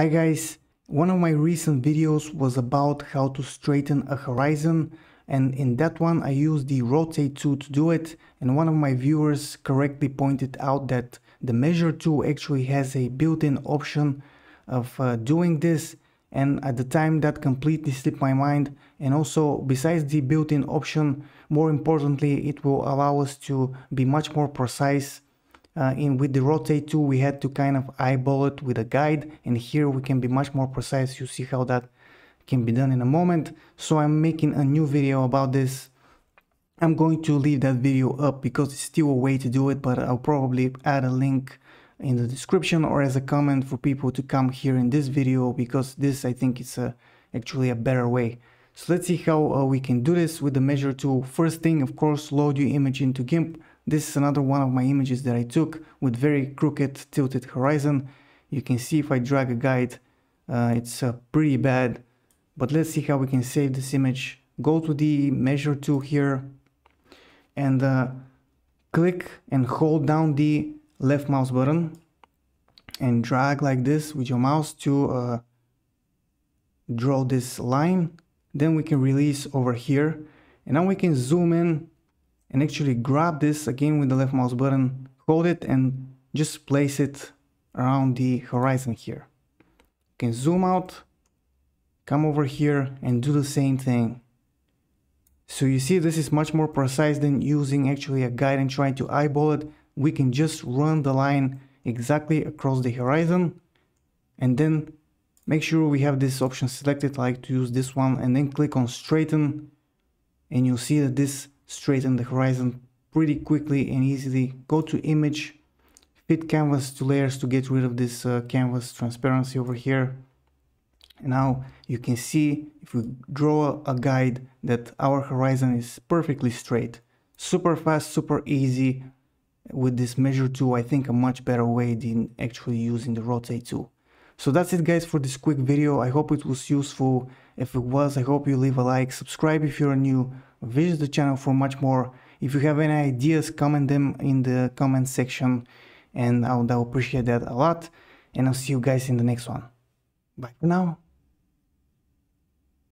Hi guys, one of my recent videos was about how to straighten a horizon and in that one I used the rotate tool to do it and one of my viewers correctly pointed out that the measure tool actually has a built-in option of uh, doing this and at the time that completely slipped my mind and also besides the built-in option more importantly it will allow us to be much more precise uh, in with the rotate tool we had to kind of eyeball it with a guide and here we can be much more precise you see how that can be done in a moment so I'm making a new video about this I'm going to leave that video up because it's still a way to do it but I'll probably add a link in the description or as a comment for people to come here in this video because this I think is a, actually a better way. So let's see how uh, we can do this with the measure tool. First thing of course load your image into GIMP. This is another one of my images that I took with very crooked tilted horizon. You can see if I drag a guide uh, it's uh, pretty bad but let's see how we can save this image. Go to the measure tool here and uh, click and hold down the left mouse button and drag like this with your mouse to uh, draw this line then we can release over here and now we can zoom in and actually grab this again with the left mouse button hold it and just place it around the horizon here. You can zoom out come over here and do the same thing. So you see this is much more precise than using actually a guide and trying to eyeball it. We can just run the line exactly across the horizon and then make sure we have this option selected like to use this one and then click on straighten and you'll see that this straighten the horizon pretty quickly and easily go to image fit canvas to layers to get rid of this uh, canvas transparency over here and now you can see if we draw a guide that our horizon is perfectly straight super fast super easy with this measure tool I think a much better way than actually using the rotate tool. So that's it guys for this quick video. I hope it was useful. If it was, I hope you leave a like, subscribe if you're new, visit the channel for much more. If you have any ideas, comment them in the comment section and I would, appreciate that a lot. And I'll see you guys in the next one. Bye for now.